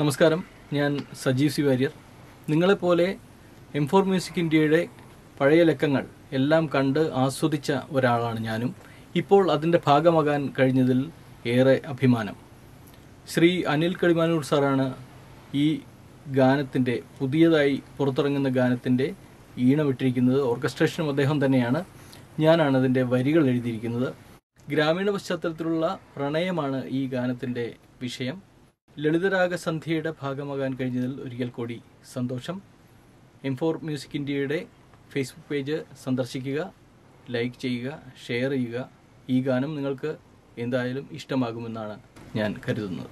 നമസ്കാരം. ഞാൻ സജീവ് സി വാര്യർ. നിങ്ങളെപ്പോലെ എം ഫോർ മ്യൂസിക് ഇന്ത്യയുടെ പഴയ ലക്കങ്ങൾ എല്ലാം കണ്ട് ആസ്വദിച്ച ഒരാളാണ് ഞാനും. ഇപ്പോൾ അതിന്റെ ഭാഗമാകാൻ കഴിഞ്ഞതിൽ ഏറെ അഭിമാനം. ശ്രീ അനിൽ കളിമാനൂർ സാറാണ് ഈ ഗാനത്തിന്റെ പുതിയതായി പുറത്തിറങ്ങുന്ന ഗാനത്തിന്റെ ഈണമിട്ടിരിക്കുന്നത്. ഓർക്കസ്ട്രേഷനും അദ്ദേഹം തന്നെയാണ്. ഞാനാണ് അതിന്റെ വരികൾ എഴുതിയിരിക്കുന്നത്. ഗ്രാമീണ പശ്ചാത്തലത്തിലുള്ള പ്രണയമാണ് ഈ ഗാനത്തിന്റെ വിഷയം. ലളിതരാഗ സന്ധ്യയുടെ ഭാഗമാകാൻ കഴിഞ്ഞതിൽ ഒരിക്കൽ കൂടി സന്തോഷം. എം ഫോർ മ്യൂസിക് ഇന്ത്യയുടെ ഫേസ്ബുക്ക് പേജ് സന്ദർശിക്കുക ലൈക്ക് ചെയ്യുക ഷെയർ ചെയ്യുക. ഈ ഗാനം നിങ്ങൾക്ക് എന്തായാലും ഇഷ്ടമാകുമെന്നാണ് ഞാൻ കരുതുന്നത്.